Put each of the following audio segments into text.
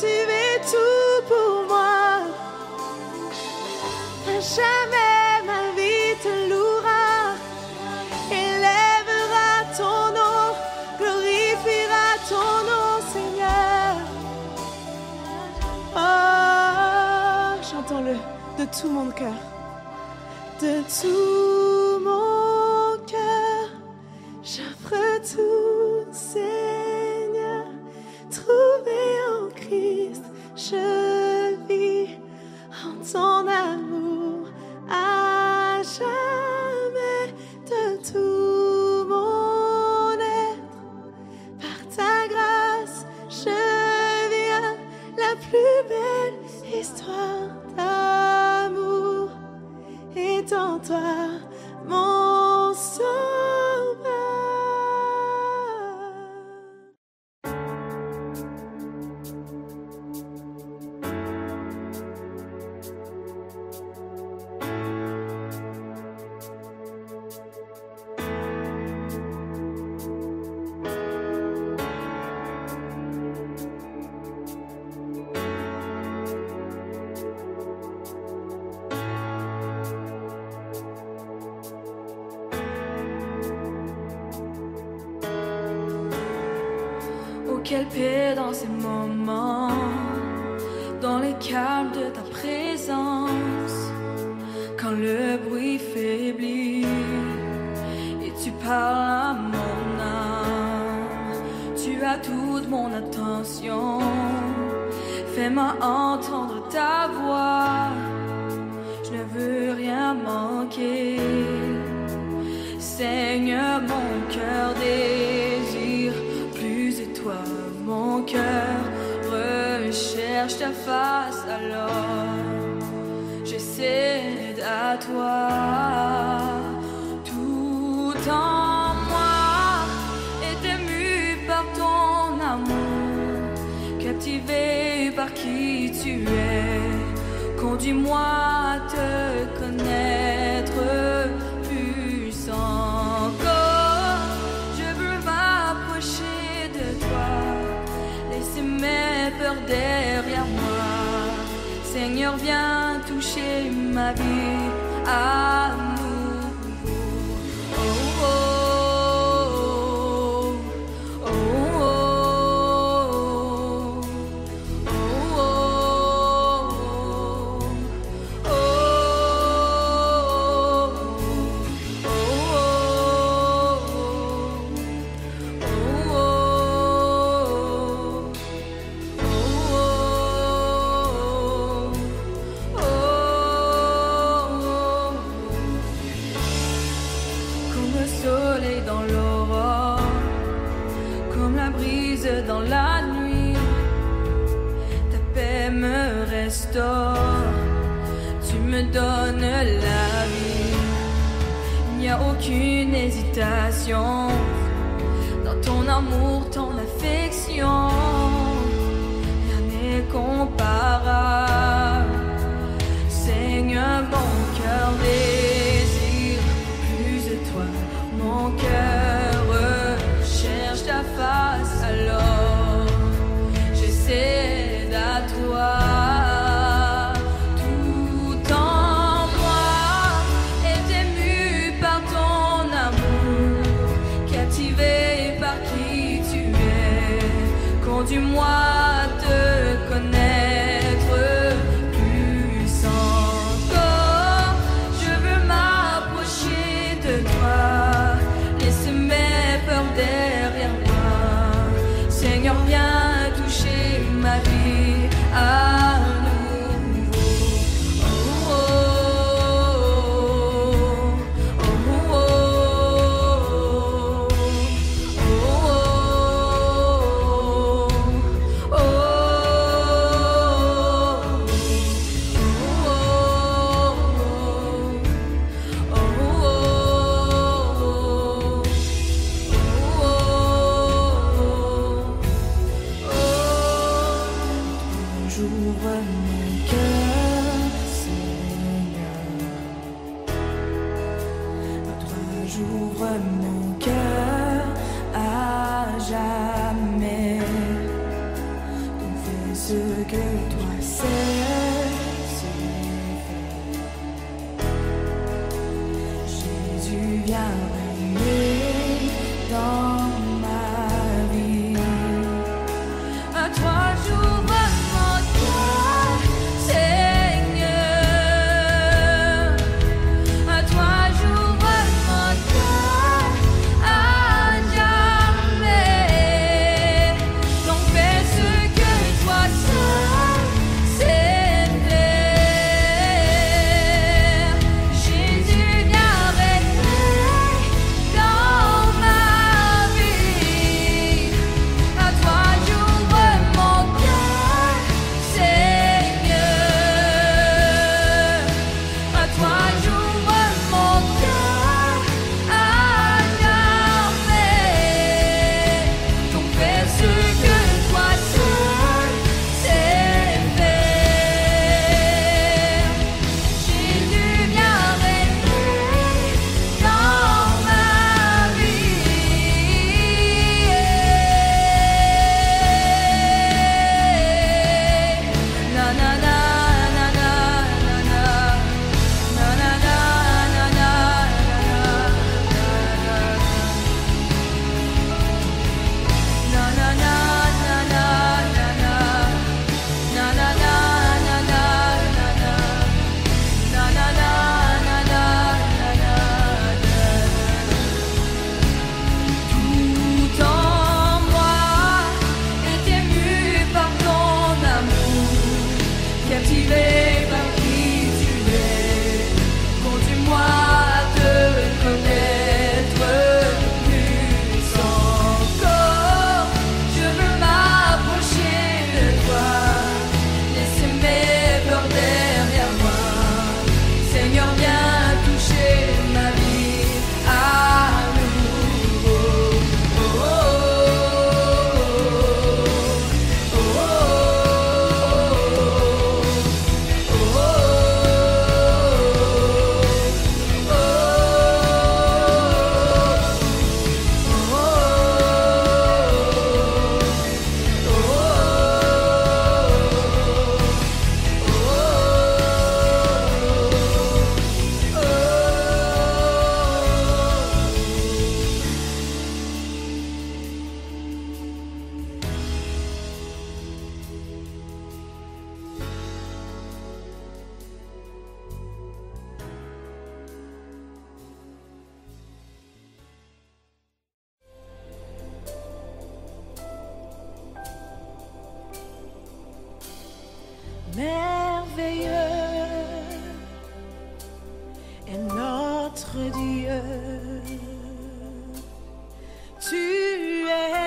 tu es tout pour moi. À jamais ma vie te louera, élèvera ton nom, glorifiera ton nom, Seigneur. Oh, chantons-le de tout mon cœur, de tout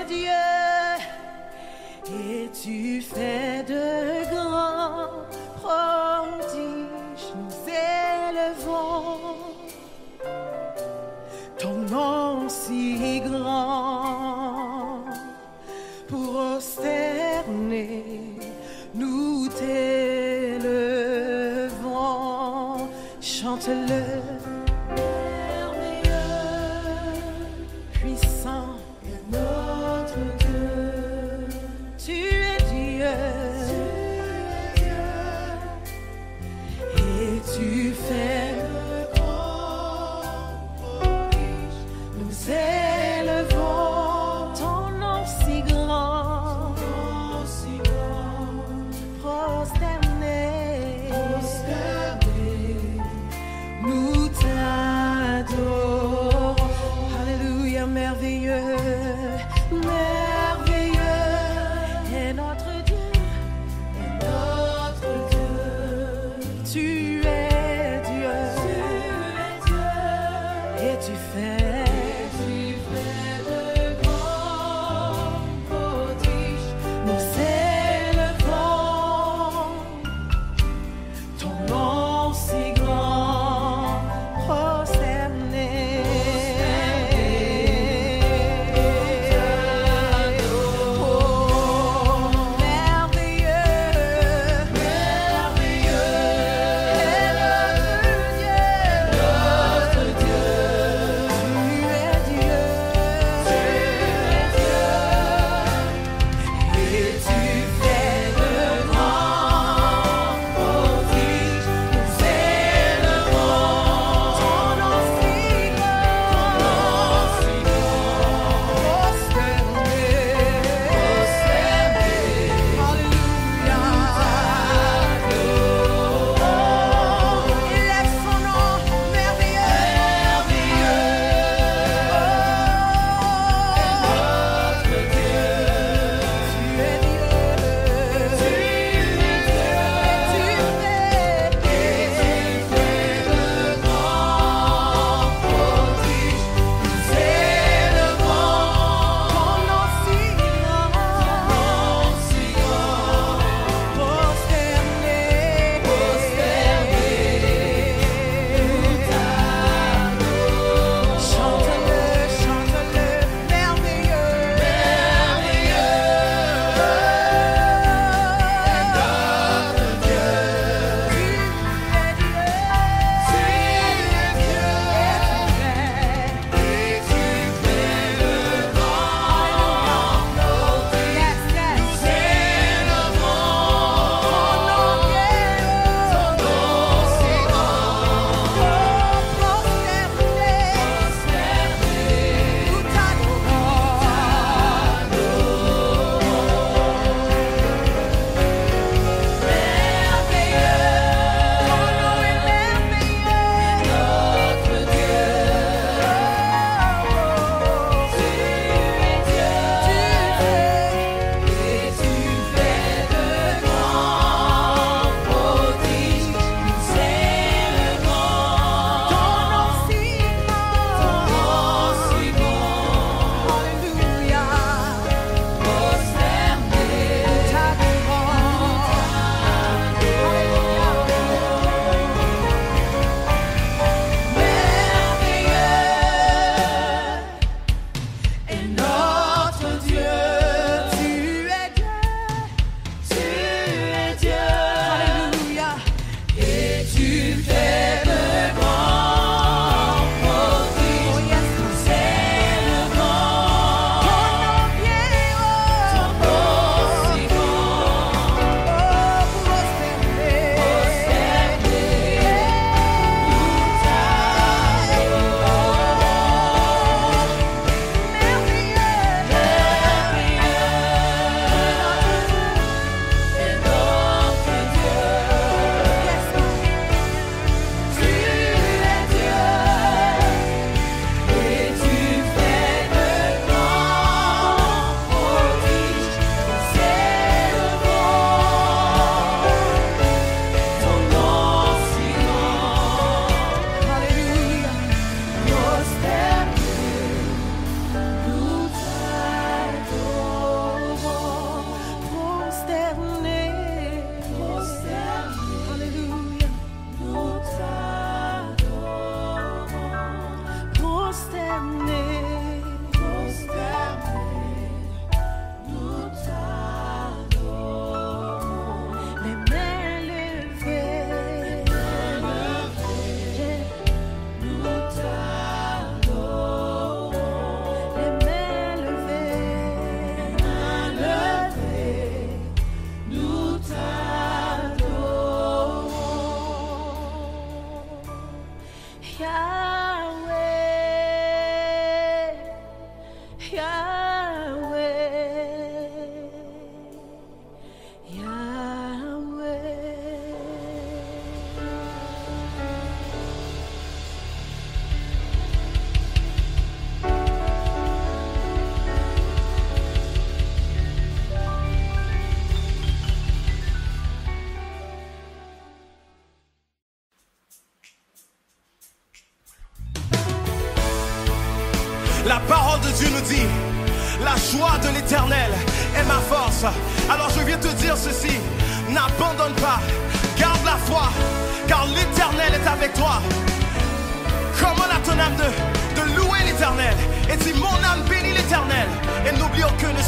Nous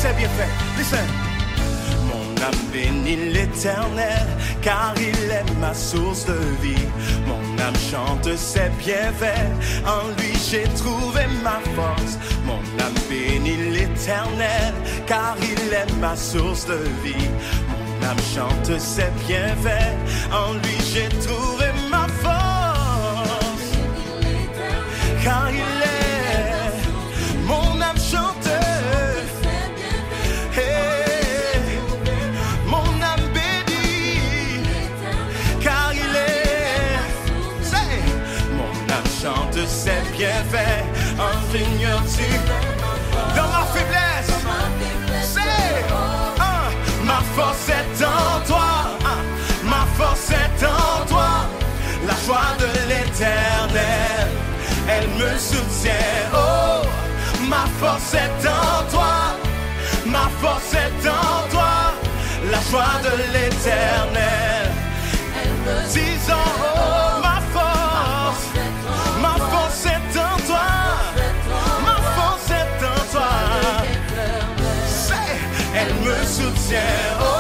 c'est bien fait. Listen. Mon âme bénit l'éternel, car il est ma source de vie. Mon âme chante, c'est bien fait. En lui j'ai trouvé ma force. Mon âme bénit l'éternel, car il est ma source de vie. Mon âme chante, c'est bien fait. En lui j'ai trouvé ma force. Car il est elle me soutient. Oh, ma force est en toi, ma force est en toi, la joie de l'éternel. Disons, oh, ma force, ma force est en toi, ma force est en toi. Elle me soutient. Oh,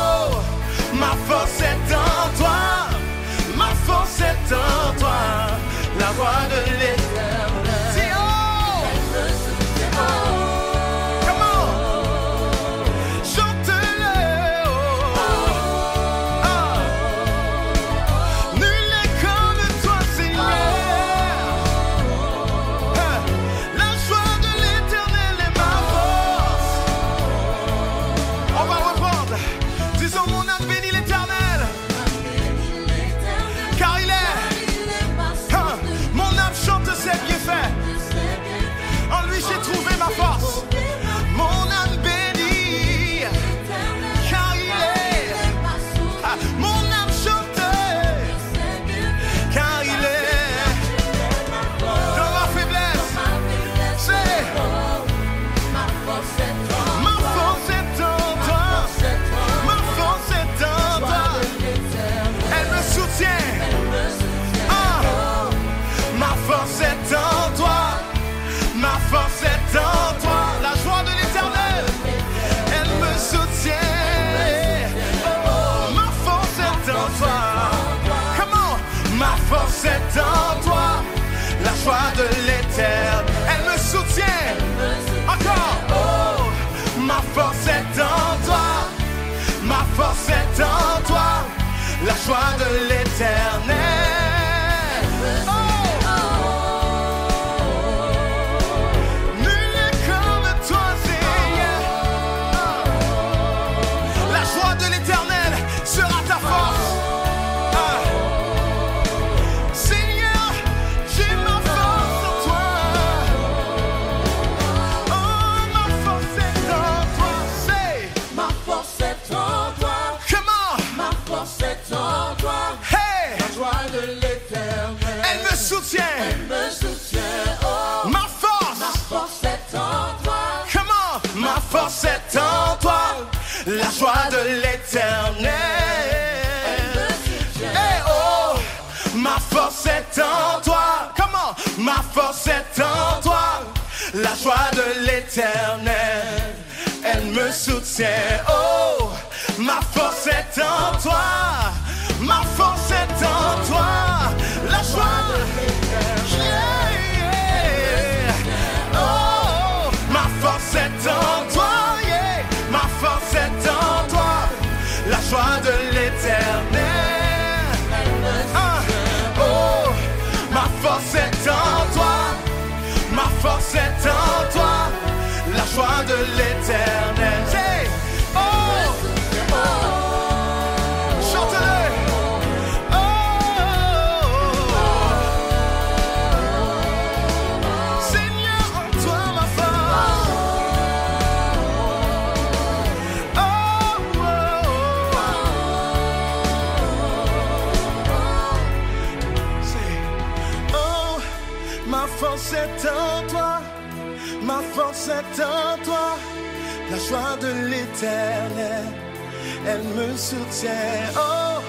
elle me soutient. Oh,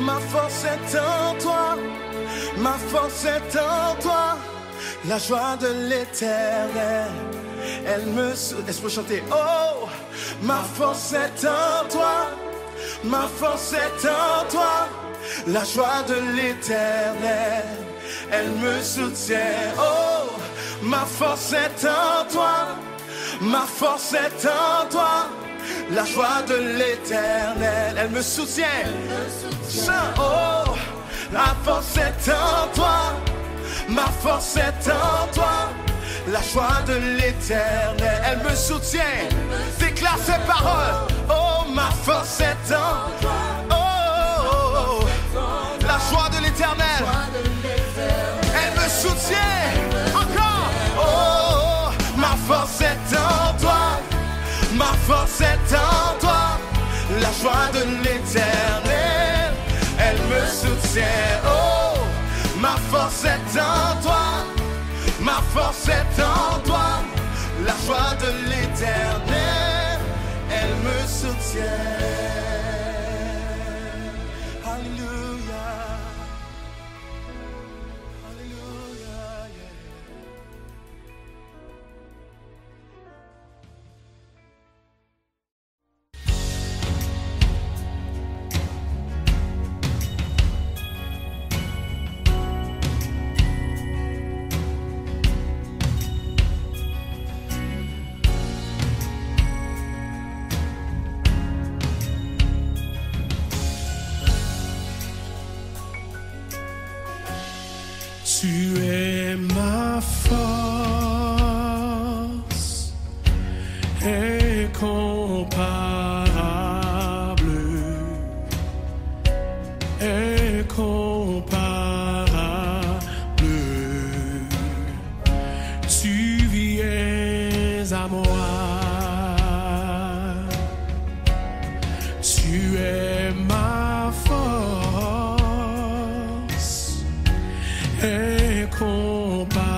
ma force est en toi, ma force est en toi, la joie de l'éternel, elle me soutient. Est-ce chanter? Oh, ma force est en toi, ma force est en toi, la joie de l'éternel, elle me soutient. Oh, ma force est en toi, ma force est en toi, la joie de l'éternel, elle me soutient. Oh, la force est en toi, ma force est en toi, la joie de l'éternel, elle me soutient. Déclare ses paroles, oh, ma force est en toi, oh, la joie de l'éternel. Elle me soutient encore. Oh, ma force est en toi. Ma force est en toi. La joie de l'éternel. Elle me soutient. Oh, ma force est en toi. Ma force est en toi. La joie de l'éternel. Elle me soutient. Tu es ma force incomparable,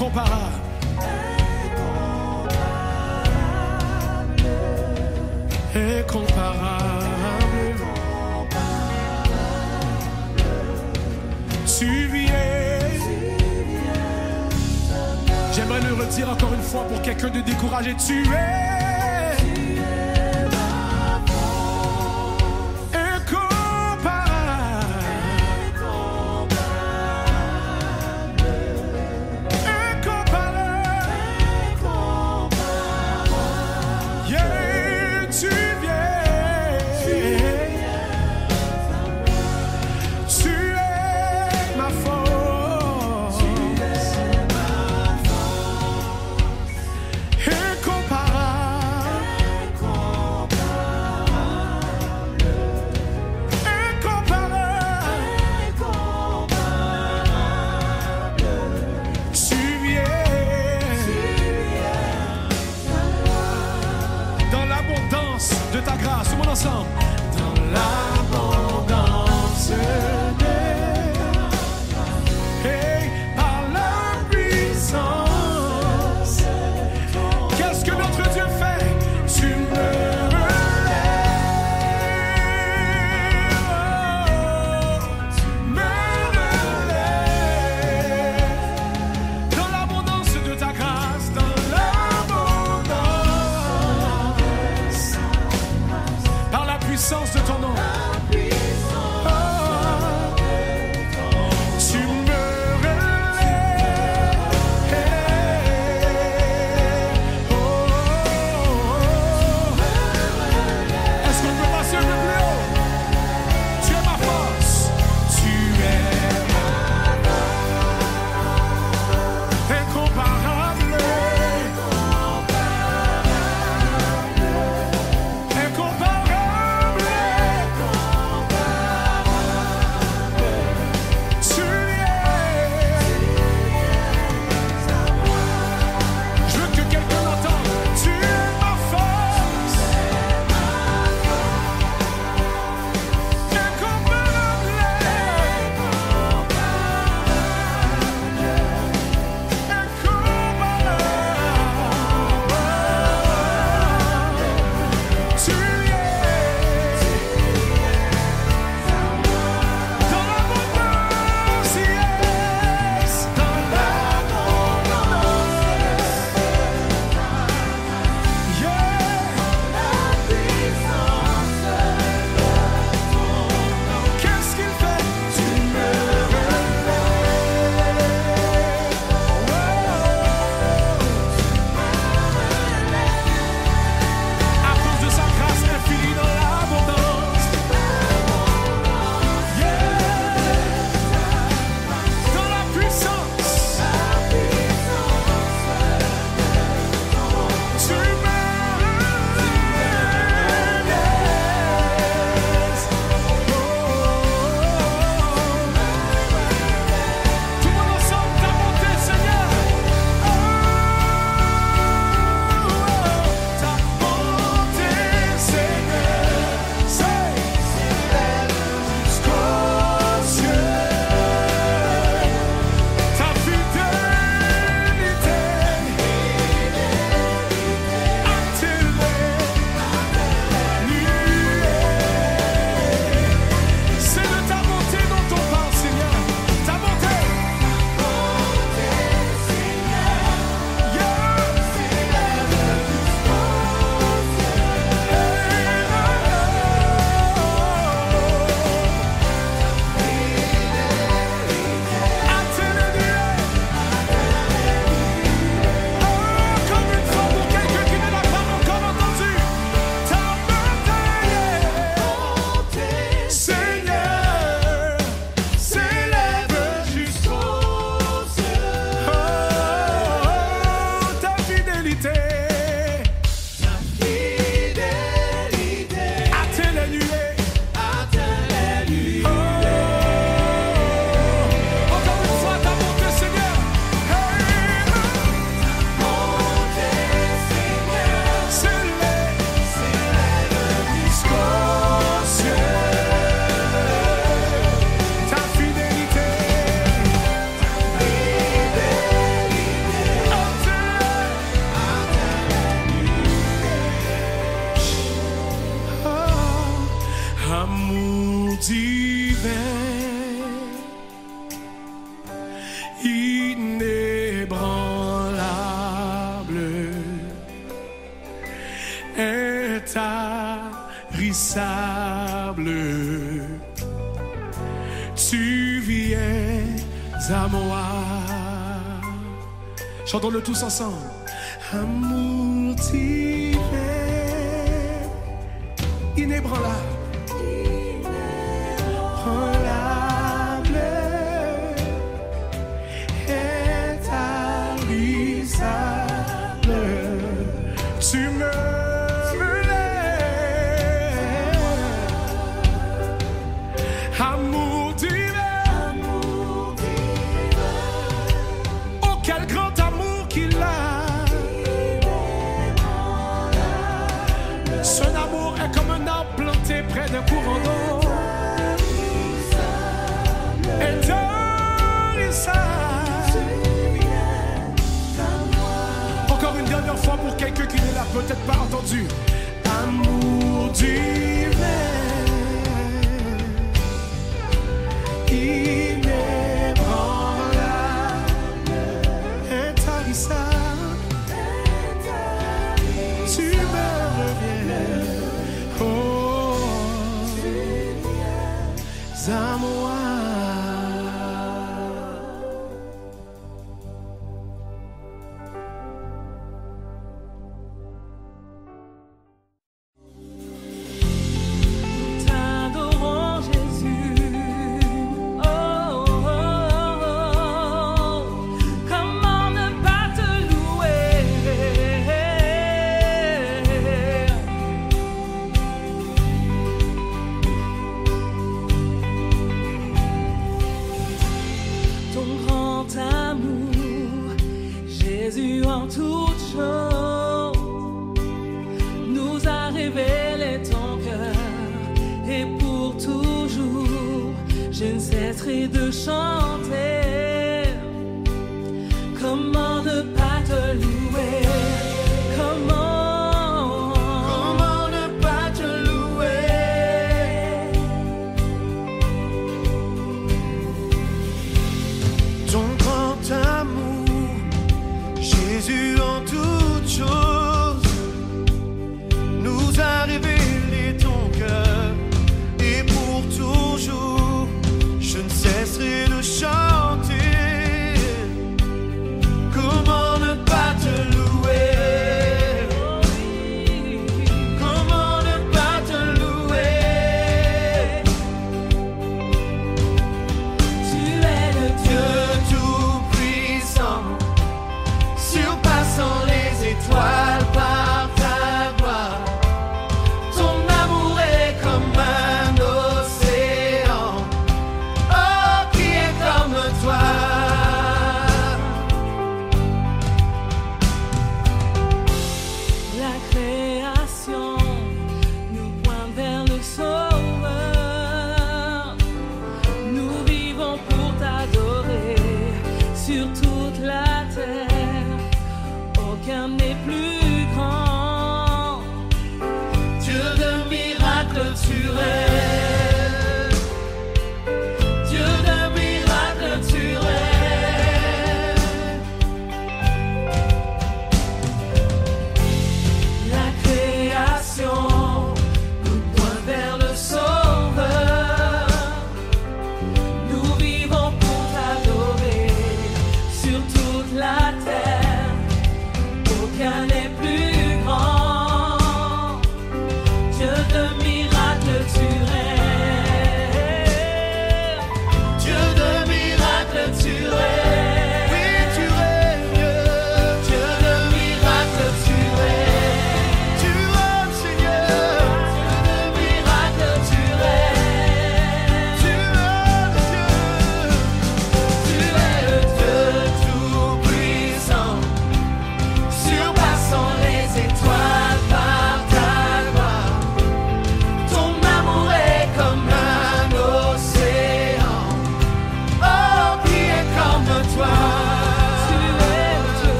Incomparable. Incomparable. Tu viens. J'aimerais le redire encore une fois pour quelqu'un de découragé. Tu es Chantons-le tous ensemble. Cesserai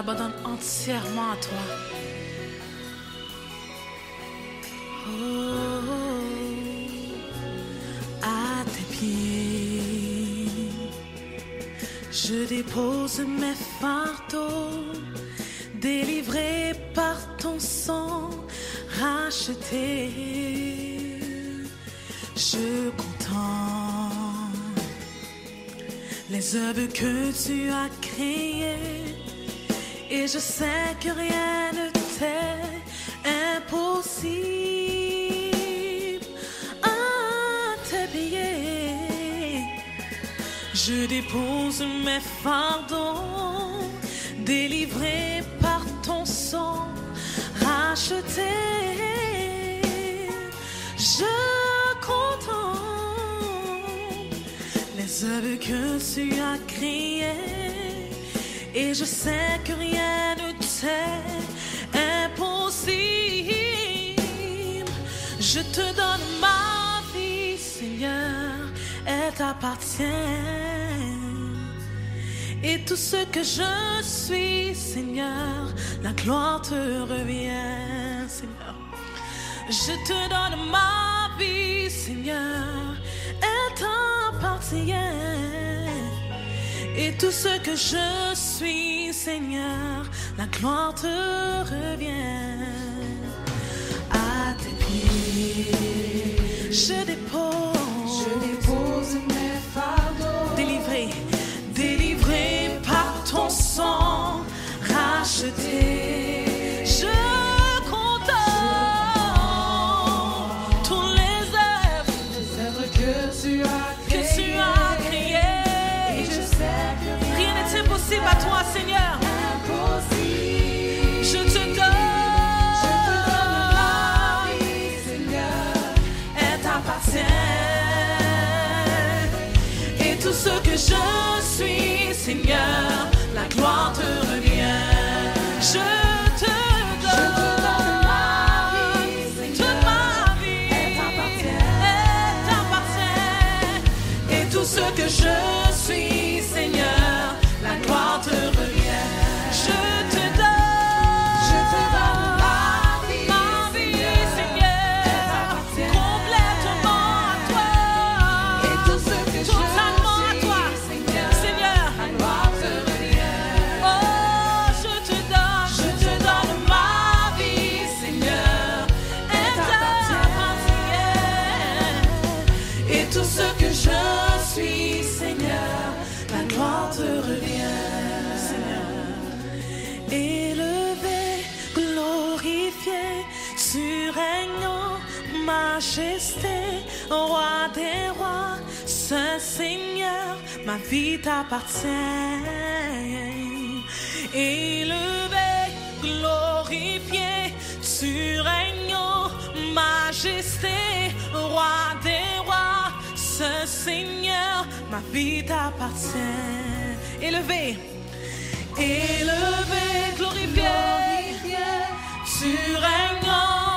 m'abandonne entièrement à toi. Oh, à tes pieds, je dépose mes fardeaux, délivrés par ton sang racheté. Je contemple les œuvres que tu as créées et je sais que rien ne t'est impossible à pieds. Je dépose mes fardeaux, délivrés par ton sang, racheté. Je contemple les œuvres que tu as créées et je sais que rien ne t'est impossible. Je te donne ma vie, Seigneur, elle t'appartient. Et tout ce que je suis, Seigneur, la gloire te revient, Seigneur. Je te donne ma vie, Seigneur, elle t'appartient. Et tout ce que je suis, Seigneur, la gloire te revient. À tes pieds, je dépose, Je dépose mes fardeaux. délivré, délivré par ton sang, racheté. Je suis, Seigneur, la gloire te majesté, roi des rois, Saint Seigneur, ma vie t'appartient. Élevé, glorifié, tu règnes majesté, roi des rois, Saint Seigneur, ma vie t'appartient. Élevé, élevé, glorifié, tu règnes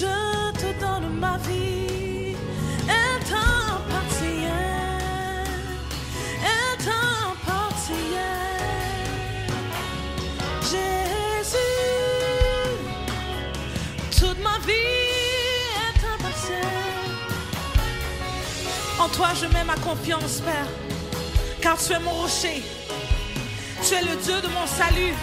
je te donne ma vie. Elle t'appartient. Elle t'appartient. Jésus, toute ma vie est t'appartient. En toi je mets ma confiance, Père, car tu es mon rocher. Tu es le Dieu de mon salut.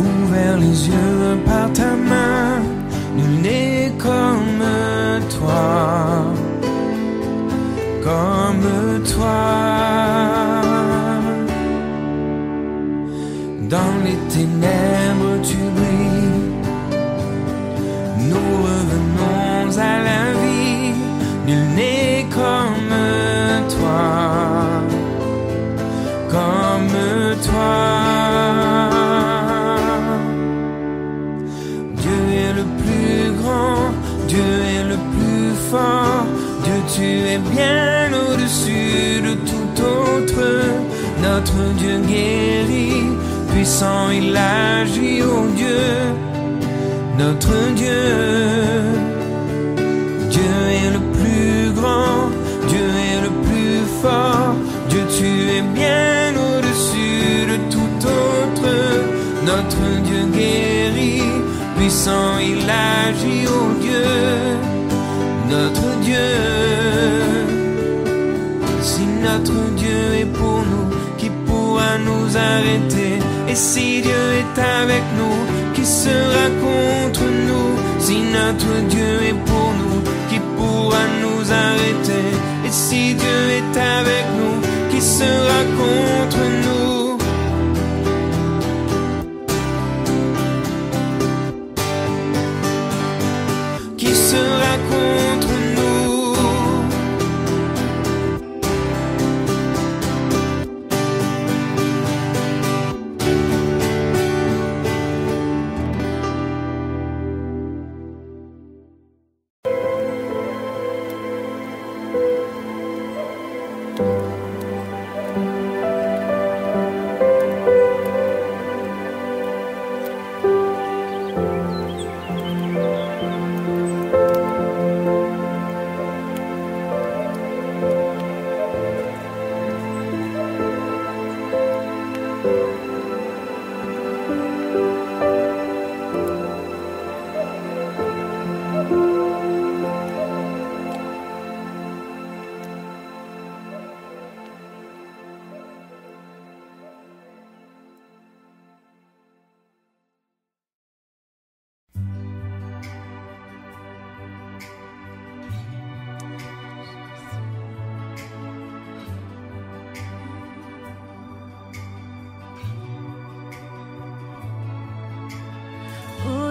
Ouvert les yeux par ta main. Nul n'est comme toi, comme toi. Dans les ténèbres, Dieu tu es bien au-dessus de tout autre. Notre Dieu guérit, puissant il agit, oh Dieu, notre Dieu. Dieu est le plus grand, Dieu est le plus fort, Dieu tu es bien au-dessus de tout autre. Notre Dieu guérit, puissant il agit, oh Dieu, Si notre Dieu est pour nous, qui pourra nous arrêter? Et si Dieu est avec nous, qui sera contre nous? Si notre Dieu est pour nous, qui pourra nous arrêter? Et si Dieu est avec nous, qui sera contre nous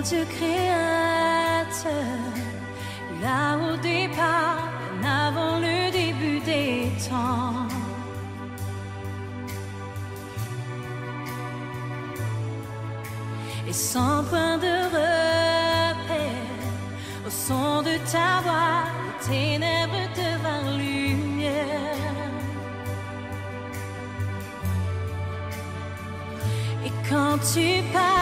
Dieu créateur, là au départ, avant le début des temps. Et sans point de repère, au son de ta voix, les ténèbres devinrent lumière. Et quand tu parles,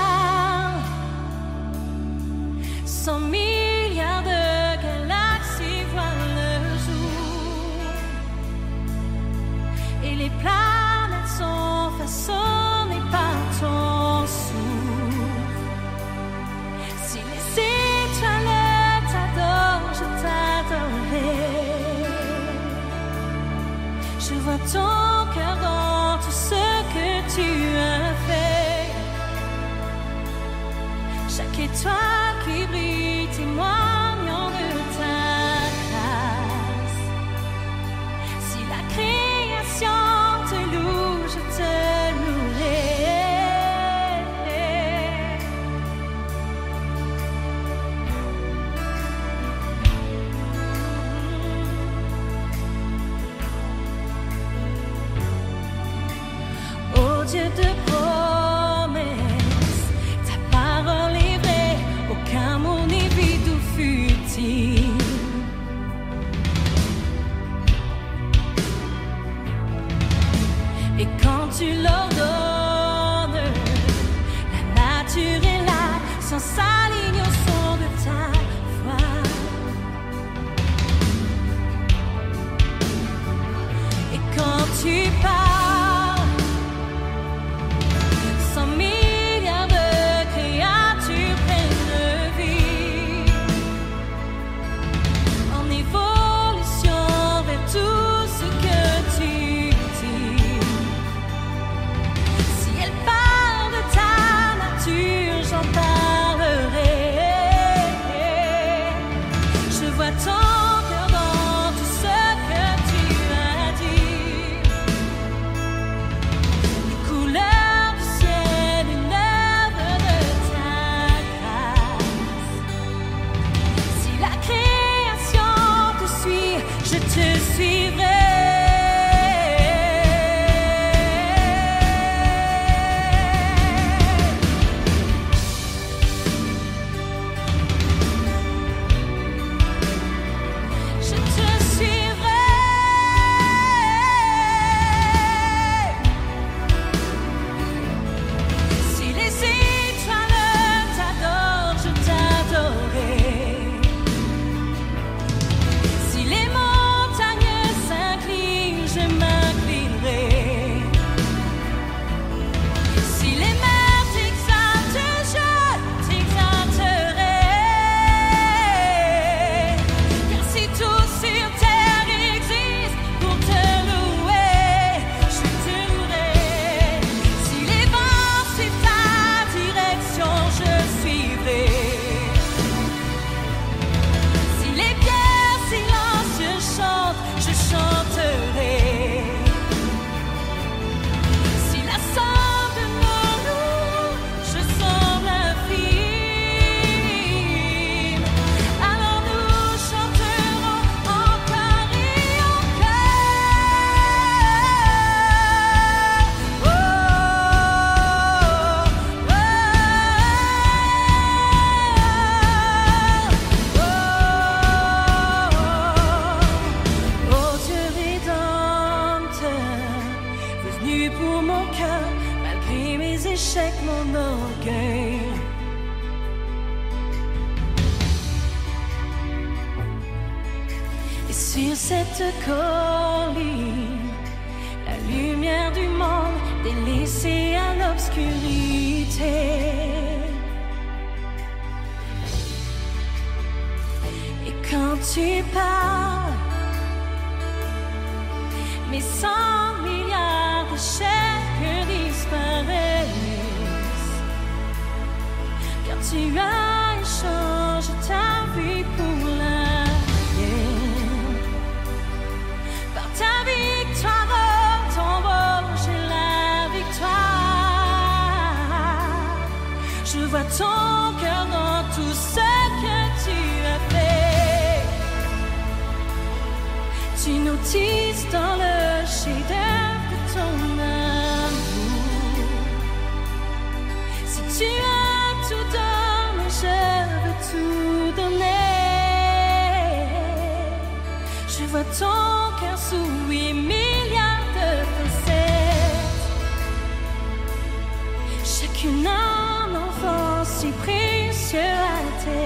qu'une âme d'enfant si précieuse a été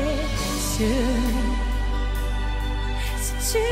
sûre. Si tu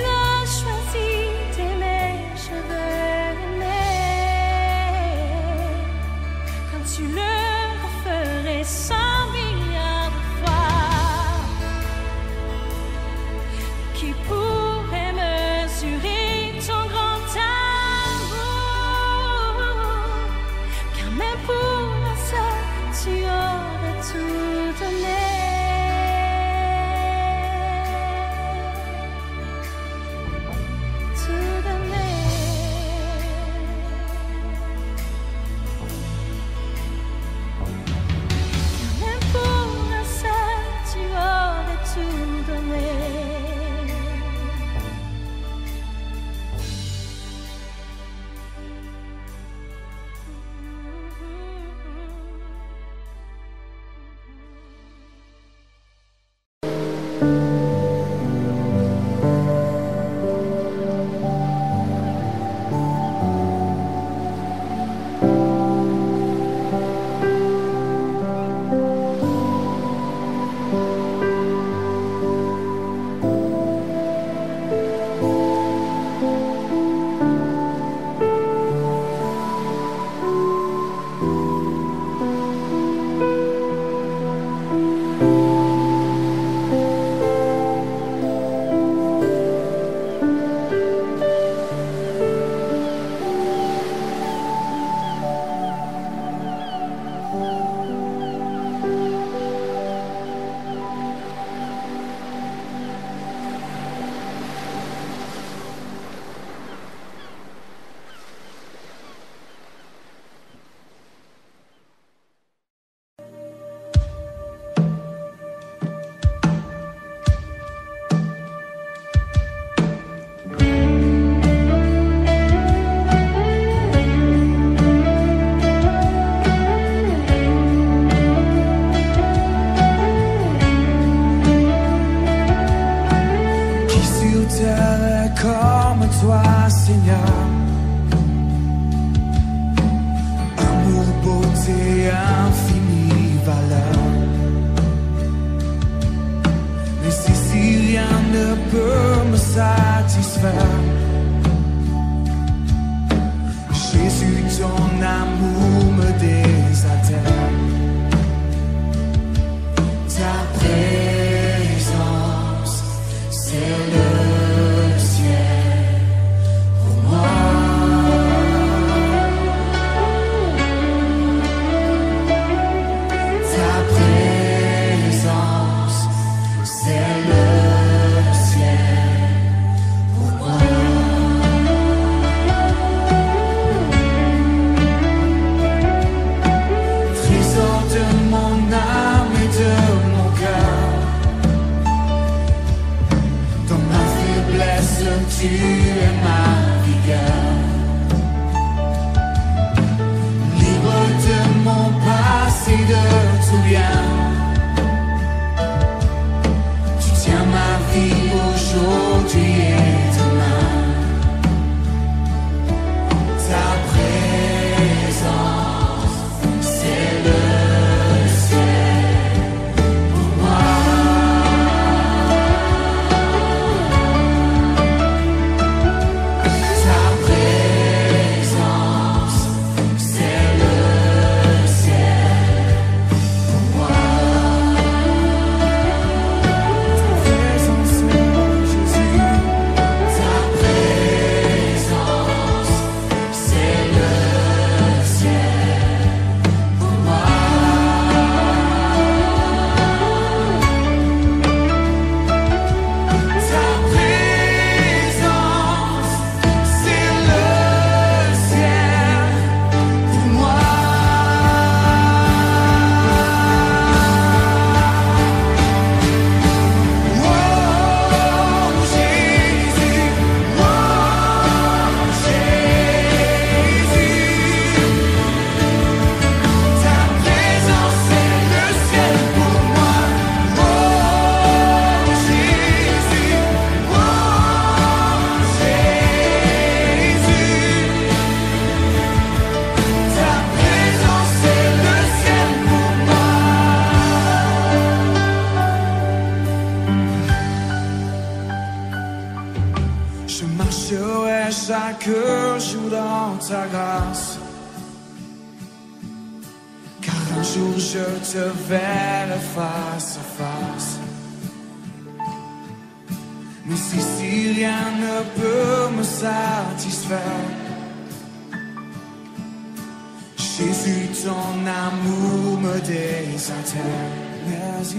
Jésus, ton amour me désintéresse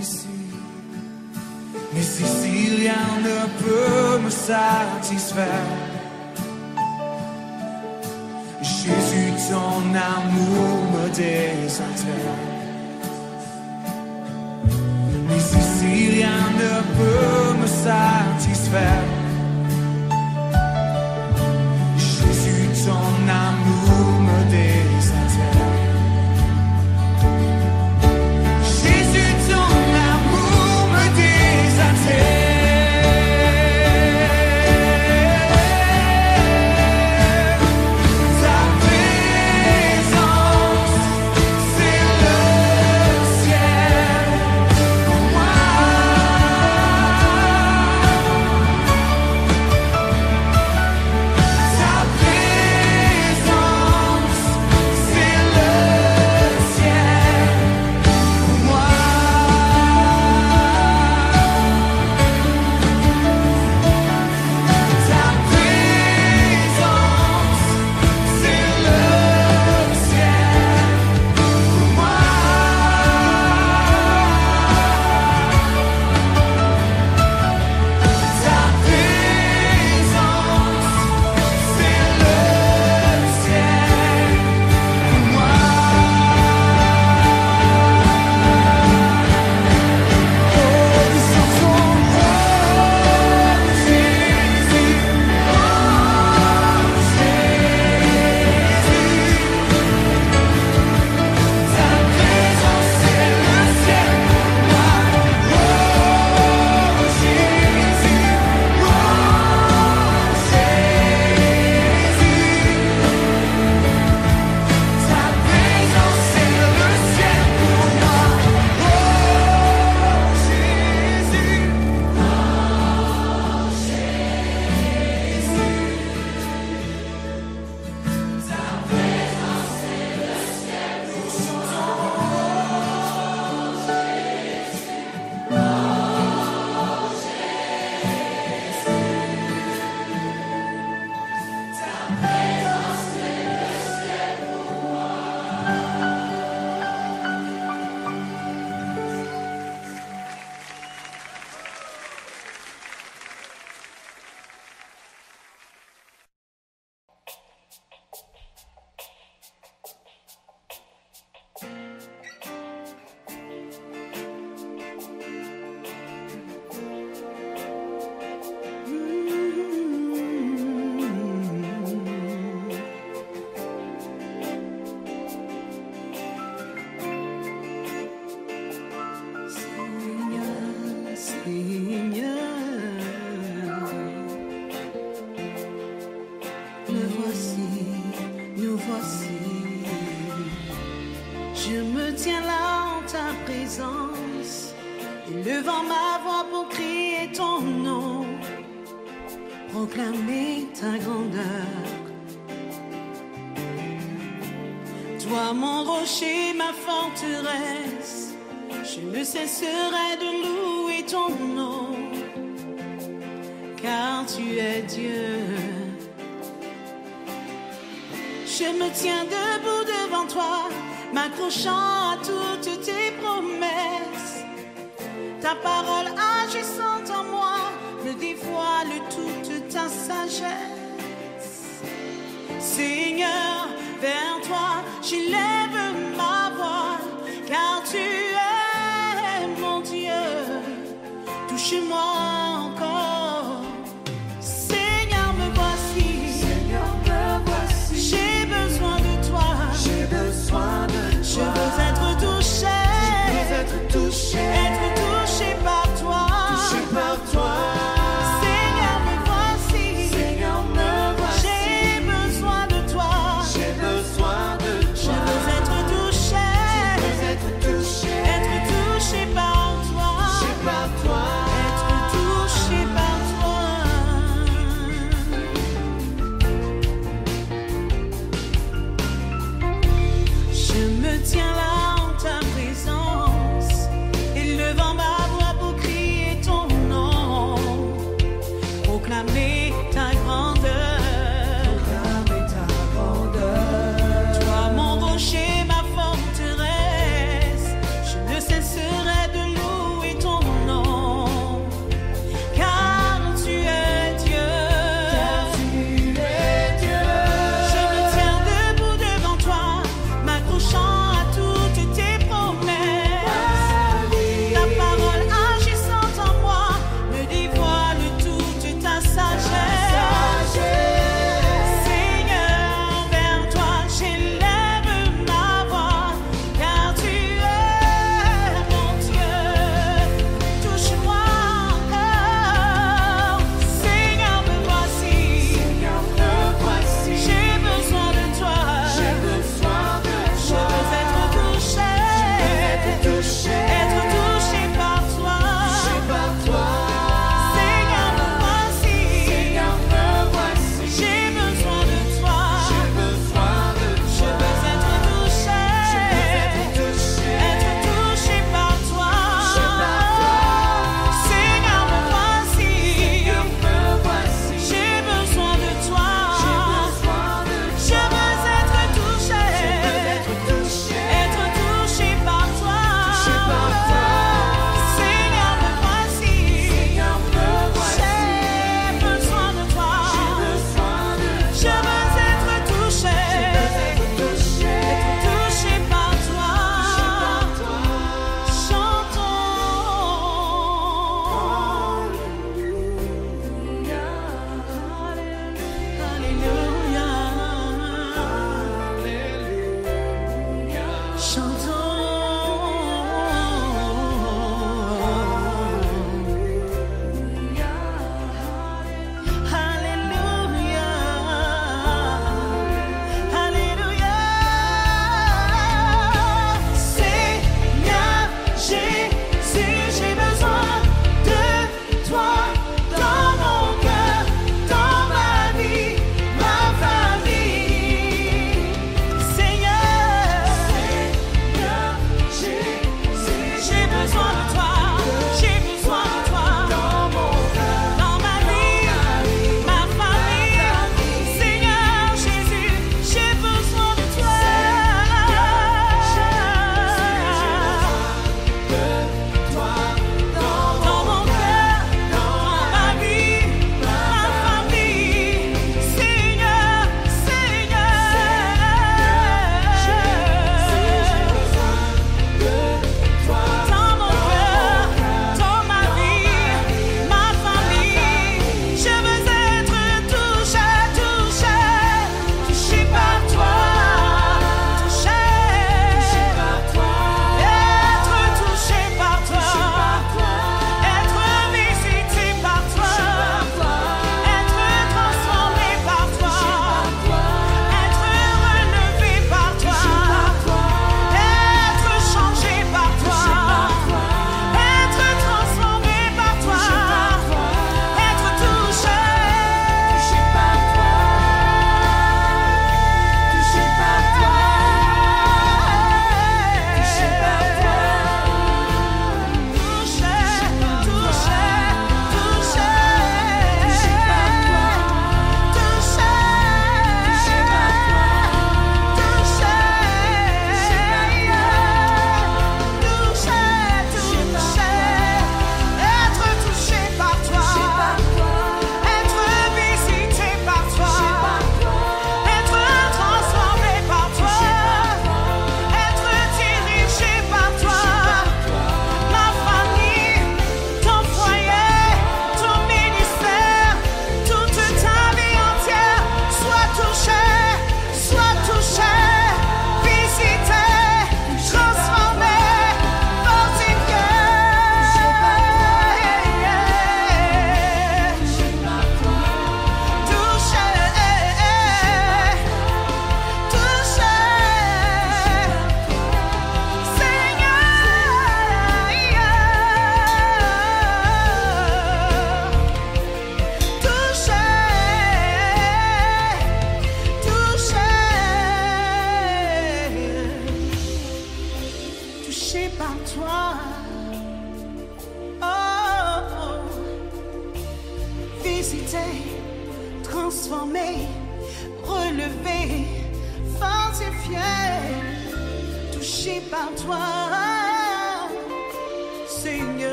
ici. Mais ici, rien ne peut me satisfaire. Jésus, ton amour me désintéresse. Mais ici, rien ne peut me satisfaire. je ne cesserai de louer ton nom, car tu es Dieu. Je me tiens debout devant toi, m'accrochant à toutes tes promesses. Ta parole agissante en moi me dévoile toute ta sagesse. Seigneur, vers toi, je lève